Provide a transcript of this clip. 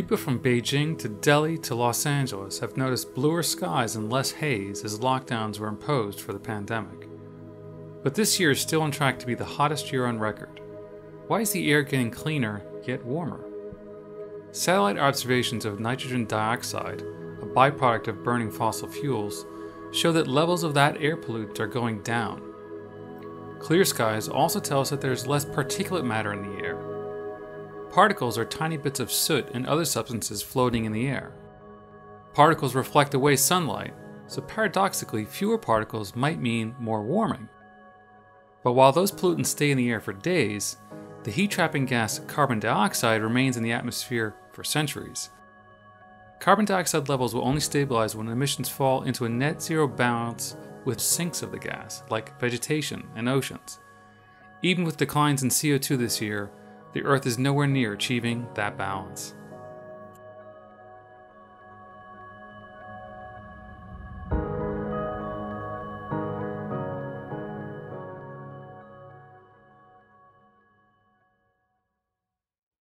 People from Beijing to Delhi to Los Angeles have noticed bluer skies and less haze as lockdowns were imposed for the pandemic. But this year is still on track to be the hottest year on record. Why is the air getting cleaner yet warmer? Satellite observations of nitrogen dioxide, a byproduct of burning fossil fuels, show that levels of that air pollutant are going down. Clear skies also tell us that there's less particulate matter in the air, Particles are tiny bits of soot and other substances floating in the air. Particles reflect away sunlight, so paradoxically, fewer particles might mean more warming. But while those pollutants stay in the air for days, the heat trapping gas carbon dioxide remains in the atmosphere for centuries. Carbon dioxide levels will only stabilize when emissions fall into a net zero balance with sinks of the gas, like vegetation and oceans. Even with declines in CO2 this year, the Earth is nowhere near achieving that balance.